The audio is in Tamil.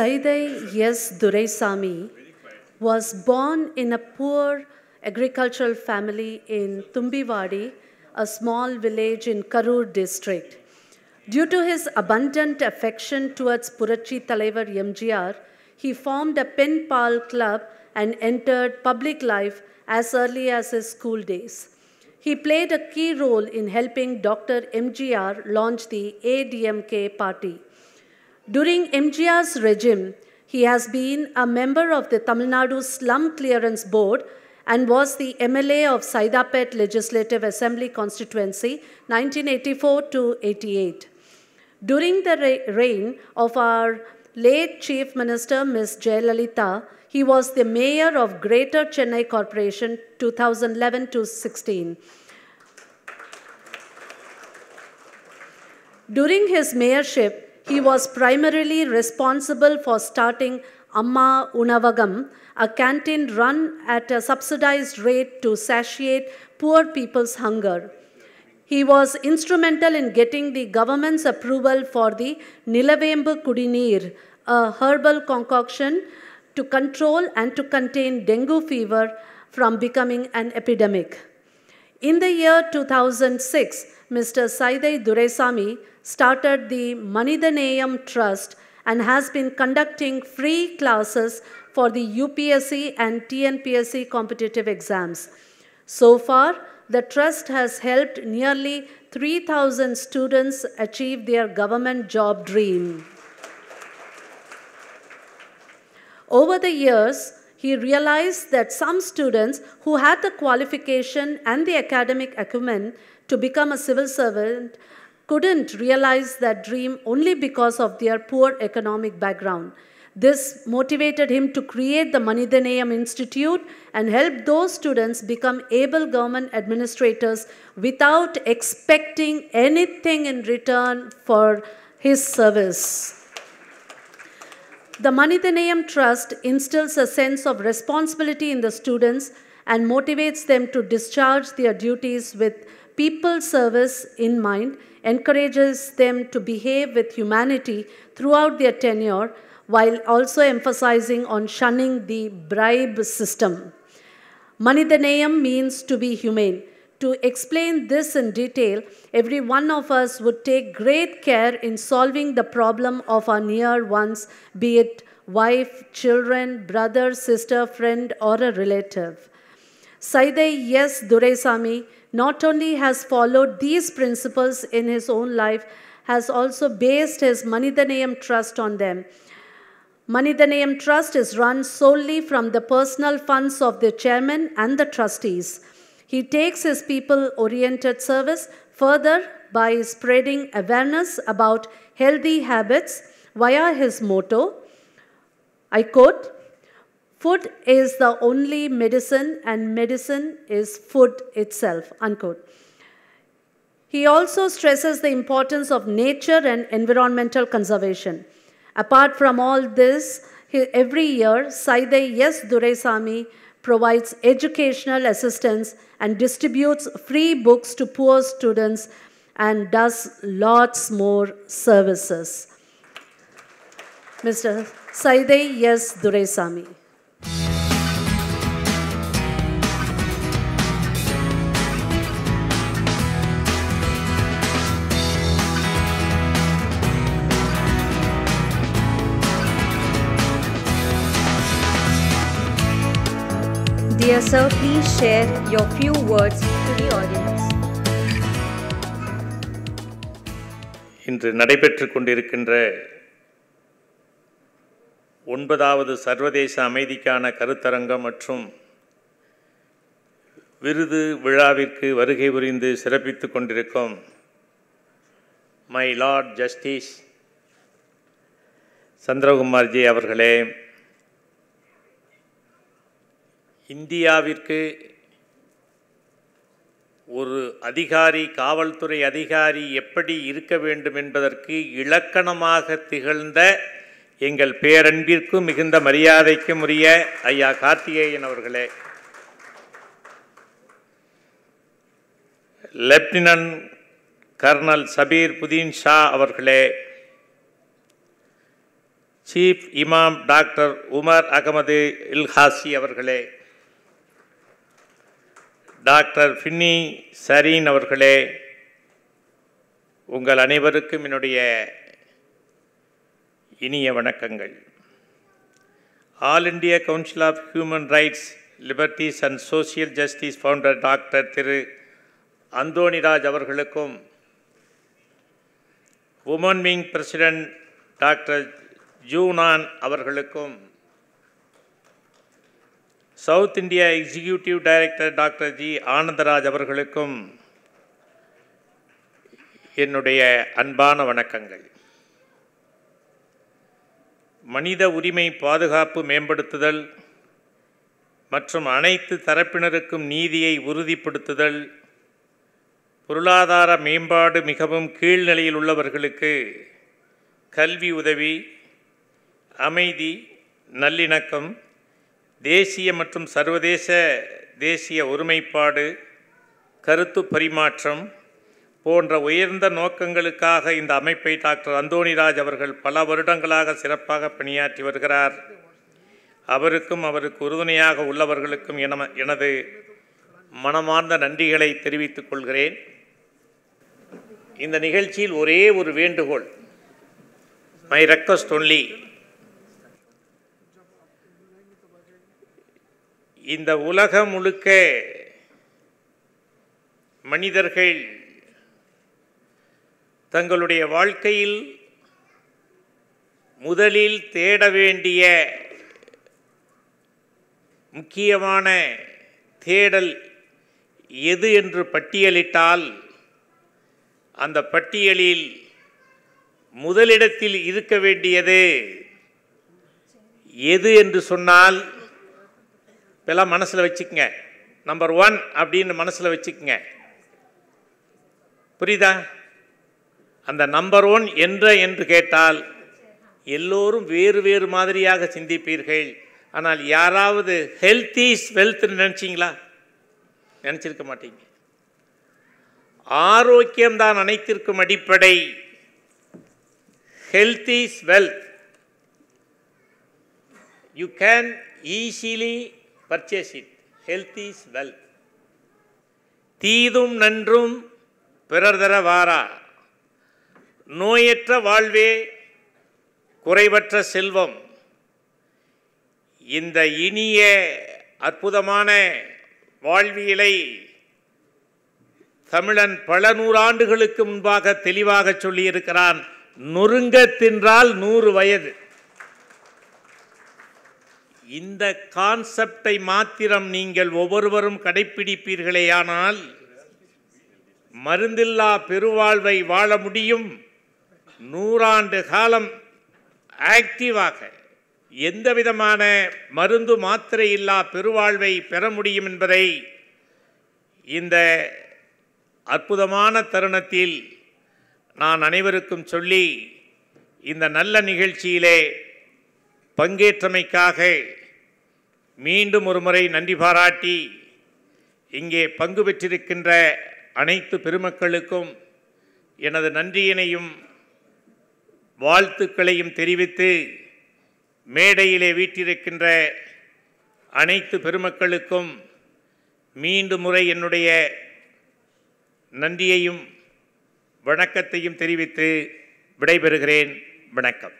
Saidai S. Dureisamy was born in a poor agricultural family in Tumbivadi, a small village in Karur district. Due to his abundant affection towards Purachi Talaivar MGR, he formed a pen pal club and entered public life as early as his school days. He played a key role in helping Dr. MGR launch the ADMK party. During MGR's regime, he has been a member of the Tamil Nadu Slum Clearance Board and was the MLA of Saidapet Legislative Assembly constituency 1984 to 88. During the re- reign of our late Chief Minister Ms. Jayalalitha, he was the mayor of Greater Chennai Corporation 2011 to 16. During his mayorship, he was primarily responsible for starting Amma Unavagam, a canteen run at a subsidized rate to satiate poor people's hunger. He was instrumental in getting the government's approval for the Nilavembu Kudinir, a herbal concoction to control and to contain dengue fever from becoming an epidemic. In the year 2006, Mr. Saidai Duresami started the Manidaneyam Trust and has been conducting free classes for the UPSC and TNPSC competitive exams. So far, the trust has helped nearly 3,000 students achieve their government job dream. Over the years, he realized that some students who had the qualification and the academic acumen to become a civil servant couldn't realize that dream only because of their poor economic background. This motivated him to create the Manidaneyam Institute and help those students become able government administrators without expecting anything in return for his service. The Manidaneyam Trust instills a sense of responsibility in the students and motivates them to discharge their duties with people service in mind, encourages them to behave with humanity throughout their tenure, while also emphasizing on shunning the bribe system. Manidaneyam means to be humane. To explain this in detail, every one of us would take great care in solving the problem of our near ones, be it wife, children, brother, sister, friend, or a relative. Saidai Yes Duresami not only has followed these principles in his own life, has also based his Manidaneyam trust on them. Manidaneyam Trust is run solely from the personal funds of the chairman and the trustees. He takes his people oriented service further by spreading awareness about healthy habits via his motto I quote, Food is the only medicine, and medicine is food itself. Unquote. He also stresses the importance of nature and environmental conservation. Apart from all this, every year, Saidai Yes Duresami provides educational assistance and distributes free books to poor students and does lots more services. Mr. Saidai Yes Duresami. Dear sir, please share your few words to the audience. இன்று நடைபெற்று கொண்டிருக்கின்ற ஒன்பதாவது சர்வதேச அமைதிக்கான கருத்தரங்கம் மற்றும் விருது விழாவிற்கு வருகை புரிந்து சிறப்பித்துக் கொண்டிருக்கும் மை லார்ட் ஜஸ்டிஸ் சந்திரகுமார்ஜி அவர்களே இந்தியாவிற்கு ஒரு அதிகாரி காவல்துறை அதிகாரி எப்படி இருக்க வேண்டும் என்பதற்கு இலக்கணமாக திகழ்ந்த எங்கள் பேரன்பிற்கும் மிகுந்த மரியாதைக்கும் உரிய ஐயா கார்த்திகேயன் அவர்களே. லெப்டினன்ட் கர்னல் சபீர் புதீன் ஷா அவர்களே. சீஃப் இமாம் டாக்டர் உமர் அகமது இல்ஹாசி அவர்களே. டாக்டர் ஃபின்னி சரீன் அவர்களே உங்கள் அனைவருக்கும் என்னுடைய இனிய வணக்கங்கள். All India council of human rights liberties and social justice founder doctor திரு அந்தோணிராஜ் அவர்களுக்கும் உமன் விங் பிரசிடென்ட் டாக்டர் ஜூனான் அவர்களுக்கும் south India executive director doctor G Anandaraj அவர்களுக்கும் என்னுடைய அன்பான வணக்கங்கள். மனித உரிமை பாதுகாப்பு மேம்படுத்துதல் மற்றும் அனைத்து தரப்பினருக்கும் நீதியை உறுதிப்படுத்துதல் பொருளாதார மேம்பாடு மிகவும் கீழ்நிலையில் உள்ளவர்களுக்கு கல்வி உதவி அமைதி நல்லிணக்கம் தேசிய மற்றும் சர்வதேச தேசிய ஒருமைப்பாடு கருத்து பரிமாற்றம் போன்ற உயர்ந்த நோக்கங்களுக்காக இந்த அமைப்பை டாக்டர் அந்தோணிராஜ் அவர்கள் பல வருடங்களாக சிறப்பாக பணியாற்றி வருகிறார். அவருக்கும் அவருக்கு உறுதுணையாக உள்ளவர்களுக்கும் என எனது மனமார்ந்த நன்றிகளை தெரிவித்துக் கொள்கிறேன். இந்த நிகழ்ச்சியில் ஒரே ஒரு வேண்டுகோள் மை ரெக்வஸ்ட் ஒன்லி இந்த உலகம் முழுக்க மனிதர்கள் தங்களுடைய வாழ்க்கையில் முதலில் தேட வேண்டிய முக்கியமான தேடல் எது என்று பட்டியலிட்டால் அந்த பட்டியலில் முதலிடத்தில் இருக்க வேண்டியது எது என்று சொன்னால் இப்பெல்லாம் மனசில் வச்சுக்கங்க. நம்பர் ஒன் அப்படின்னு மனசில் வச்சுக்கங்க. புரியுதா? அந்த நம்பர் ஒன் என்ற என்று கேட்டால் எல்லோரும் வேறு வேறு மாதிரியாக சிந்திப்பீர்கள். ஆனால் யாராவது ஹெல்த் இஸ் வெல்த்னு நினச்சிங்களா? நினச்சிருக்க மாட்டீங்க. ஆரோக்கியம்தான் அனைத்திற்கும் அடிப்படை. Health is wealth you can easily purchase it health is wealth தீதும் நன்றும் பிறர் தர வாரா. நோயற்ற வாழ்வே குறைவற்ற செல்வம். இந்த இனிய அற்புதமான வாழ்வியலை தமிழன் பல நூறாண்டுகளுக்கு முன்பாக தெளிவாக சொல்லியிருக்கிறான். நொறுங்க தின்றால் நூறு வயது. இந்த கான்செப்டை மாத்திரம் நீங்கள் ஒவ்வொருவரும் கடைப்பிடிப்பீர்களேயானால் மருந்தில்லா பெருவாழ்வை வாழ முடியும். நூறாண்டு காலம் ஆக்டிவாக. எந்த விதமான மருந்து மாத்திரை இல்லா பெருவாழ்வை பெற முடியும் என்பதை இந்த அற்புதமான தருணத்தில் நான் அனைவருக்கும் சொல்லி இந்த நல்ல நிகழ்ச்சியிலே பங்கேற்றமைக்காக மீண்டும் ஒரு முறை நன்றி பாராட்டி இங்கே பங்கு பெற்றிருக்கின்ற அனைத்து பெருமக்களுக்கும் எனது நன்றியினையும் வாழ்த்துக்களையும் தெரிவித்து மேடையிலே வீற்றிருக்கின்ற அனைத்து பெருமக்களுக்கும் மீண்டும் முறை என்னுடைய நன்றியையும் வணக்கத்தையும் தெரிவித்து விடைபெறுகிறேன். வணக்கம்.